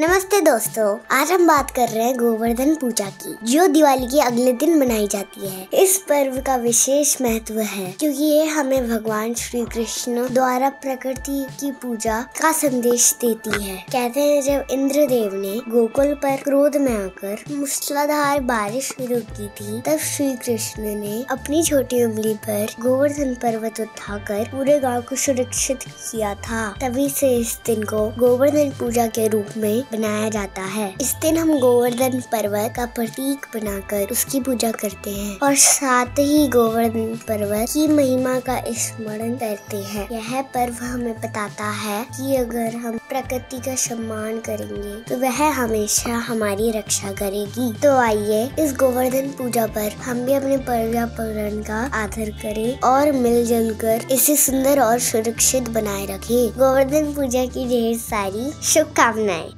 नमस्ते दोस्तों, आज हम बात कर रहे हैं गोवर्धन पूजा की, जो दिवाली के अगले दिन मनाई जाती है। इस पर्व का विशेष महत्व है, क्योंकि ये हमें भगवान श्री कृष्ण द्वारा प्रकृति की पूजा का संदेश देती है। कहते हैं, जब इंद्रदेव ने गोकुल पर क्रोध में आकर मूसलाधार बारिश शुरू की थी, तब श्री कृष्ण ने अपनी छोटी उंगली पर गोवर्धन पर्वत उठाकर पूरे गाँव को सुरक्षित किया था। तभी से इस दिन को गोवर्धन पूजा के रूप में बनाया जाता है। इस दिन हम गोवर्धन पर्वत का प्रतीक बनाकर उसकी पूजा करते हैं और साथ ही गोवर्धन पर्वत की महिमा का स्मरण करते हैं। यह पर्व हमें बताता है कि अगर हम प्रकृति का सम्मान करेंगे तो वह हमेशा हमारी रक्षा करेगी। तो आइए, इस गोवर्धन पूजा पर हम भी अपने पर्यावरण का आदर करें और मिलजुल कर इसे सुंदर और सुरक्षित बनाए रखें। गोवर्धन पूजा की ढेर सारी शुभकामनाएँ।